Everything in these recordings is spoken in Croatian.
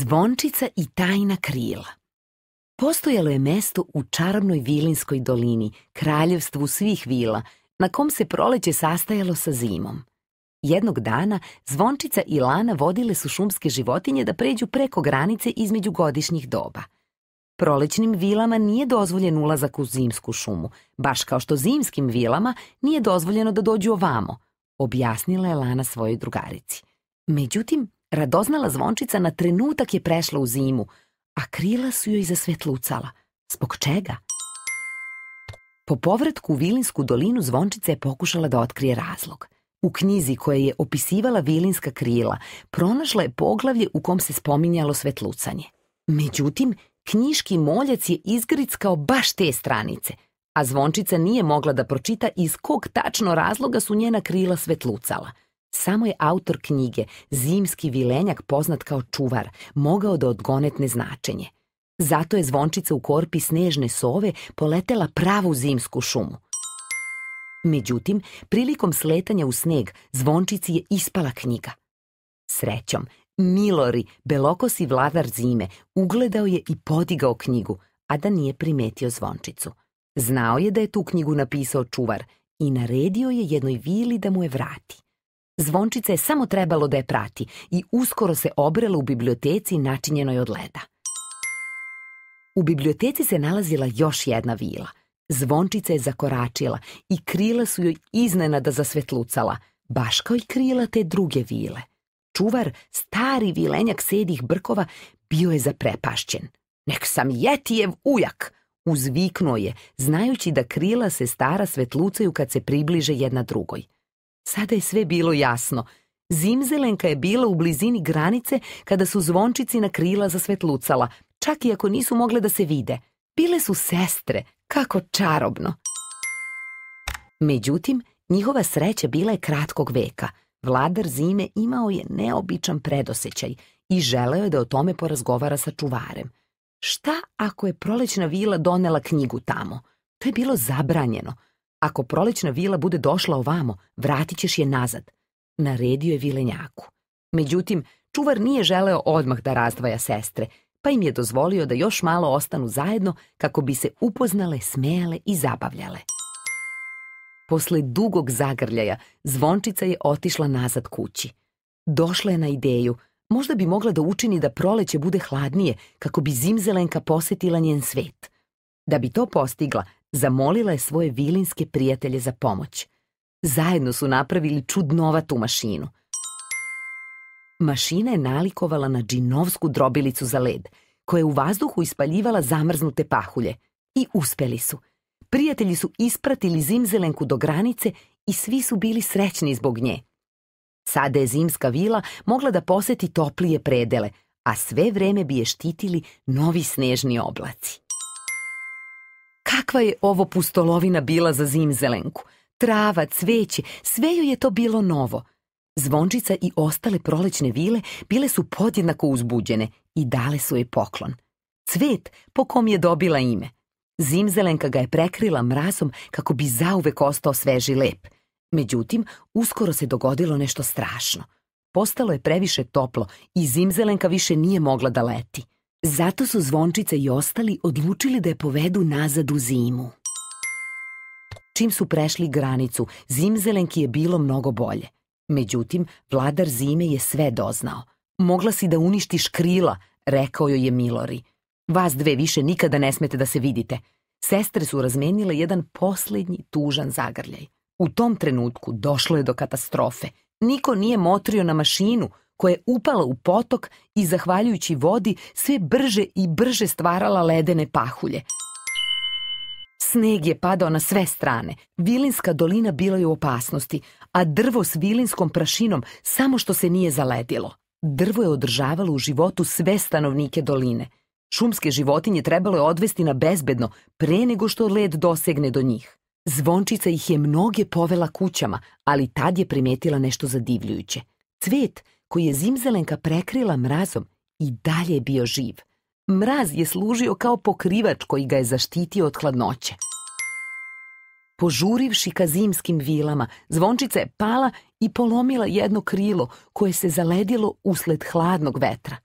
Zvončica i tajna krila Postojalo je mesto u čarobnoj vilinskoj dolini, kraljevstvu svih vila, na kom se proleće sastajalo sa zimom. Jednog dana Zvončica i Lana vodile su šumske životinje da pređu preko granice između godišnjih doba. Prolećnim vilama nije dozvoljen ulazak u zimsku šumu, baš kao što zimskim vilama nije dozvoljeno da dođu ovamo, objasnila je Lana svojoj drugarici. Međutim, radoznala zvončica na trenutak je prešla u zimu, a krila su joj zasvetlucala. Zbog čega? Po povratku u Vilinsku dolinu zvončica je pokušala da otkrije razlog. U knjizi koja je opisivala vilinska krila pronašla je poglavlje u kom se spominjalo svetlucanje. Međutim, knjiški moljac je izgrickao baš te stranice, a zvončica nije mogla da pročita iz kog tačno razloga su njena krila svetlucala. Samo je autor knjige, zimski vilenjak poznat kao čuvar, mogao da odgonetne značenje. Zato je zvončica u korpi snežne sove poletela pravu zimsku šumu. Međutim, prilikom sletanja u sneg, zvončici je ispala knjiga. Srećom, Milori, belokosi vladar zime, ugledao je i podigao knjigu, a da nije primetio zvončicu. Znao je da je tu knjigu napisao čuvar i naredio je jednoj vili da mu je vrati. Zvončica je samo trebalo da je prati i uskoro se obrela u biblioteci načinjenoj od leda. U biblioteci se nalazila još jedna vila. Zvončica je zakoračila i krila su joj iznenada zasvetlucala, baš kao i krila te druge vile. Čuvar, stari vilenjak sedih brkova, bio je zaprepašćen. Nek sam jetijev ujak, uzviknuo je, znajući da krila se stara svetlucaju kad se približe jedna drugoj. Sada je sve bilo jasno. Zimzelenka je bila u blizini granice kada su zvončici na krila zasvetlucala, čak i ako nisu mogle da se vide. Bile su sestre, kako čarobno. Međutim, njihova sreća bila je kratkog veka. Vladar zime imao je neobičan predosećaj i želeo je da o tome porazgovara sa čuvarem. Šta ako je prolećna vila donela knjigu tamo? To je bilo zabranjeno. Ako prolećna vila bude došla ovamo, vratit ćeš je nazad. Naredio je vilenjaku. Međutim, čuvar nije želeo odmah da razdvaja sestre, pa im je dozvolio da još malo ostanu zajedno kako bi se upoznale, smejale i zabavljale. Posle dugog zagrljaja, zvončica je otišla nazad kući. Došla je na ideju, možda bi mogla da učini da proleće bude hladnije kako bi zimzelenka posetila njen svet. Da bi to postigla, zamolila je svoje vilinske prijatelje za pomoć. Zajedno su napravili čudnovatu mašinu. Mašina je nalikovala na džinovsku drobilicu za led, koja je u vazduhu ispaljivala zamrznute pahulje. I uspeli su. Prijatelji su ispratili zimzelenku do granice i svi su bili srećni zbog nje. Sada je zimska vila mogla da poseti toplije predele, a sve vreme bi je štitili novi snežni oblaci. Kakva je ovo pustolovina bila za zimzelenku? Trava, cveće, sve joj je to bilo novo. Zvončica i ostale prolećne vile bile su podjednako uzbuđene i dale su joj poklon. Cvet po kom je dobila ime. Zimzelenka ga je prekrila mrazom kako bi zauvek ostao sveži lep. Međutim, uskoro se dogodilo nešto strašno. Postalo je previše toplo i Zimzelenka više nije mogla da leti. Zato su zvončice i ostali odlučili da je povedu nazad u zimu. Čim su prešli granicu, zimzelenki je bilo mnogo bolje. Međutim, vladar zime je sve doznao. Mogla si da uništiš krila, rekao joj je Milori. Vas dve više nikada ne smete da se vidite. Sestre su razmenile jedan posljednji tužan zagrljaj. U tom trenutku došlo je do katastrofe. Niko nije motrio na mašinu, koja je upala u potok i zahvaljujući vodi sve brže i brže stvarala ledene pahulje. Sneg je padao na sve strane, Vilinska dolina bila je u opasnosti, a drvo s vilinskom prašinom samo što se nije zaledilo. Drvo je održavalo u životu sve stanovnike doline. Šumske životinje trebalo je odvesti na bezbedno pre nego što led dosegne do njih. Zvončica ih je mnoge povela kućama, ali tad je primetila nešto zadivljujuće. Cvet koji je zimzelenka prekrila mrazom i dalje bio živ. Mraz je služio kao pokrivač koji ga je zaštitio od hladnoće. Požurivši ka zimskim vilama, zvončica je pala i polomila jedno krilo koje se zaledilo usled hladnog vetra.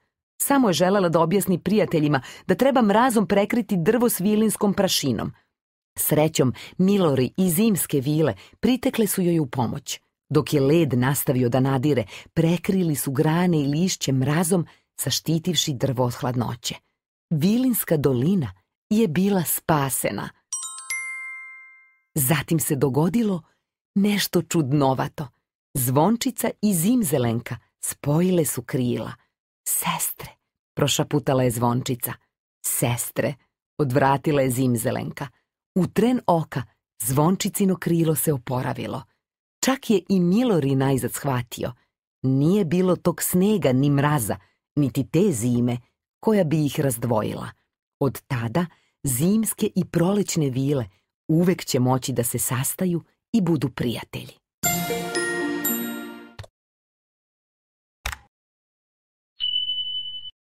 Samo je želela da objasni prijateljima da treba mrazom prekriti drvo s vilinskom prašinom. Srećom, Milori i zimske vile pritekle su joj u pomoć. Dok je led nastavio da nadire, prekrili su grane i lišće mrazom, zaštitivši drvo od hladnoće. Vilinska dolina je bila spasena. Zatim se dogodilo nešto čudnovato. Zvončica i Zimzelenka spojile su krila. Sestre, prošaputala je Zvončica. Sestre, odvratila je Zimzelenka. U tren oka Zvončicino krilo se oporavilo. Čak je i Milori najzad shvatio. Nije bilo tog snega ni mraza, niti te zime koja bi ih razdvojila. Od tada zimske i prolećne vile uvek će moći da se sastaju i budu prijatelji.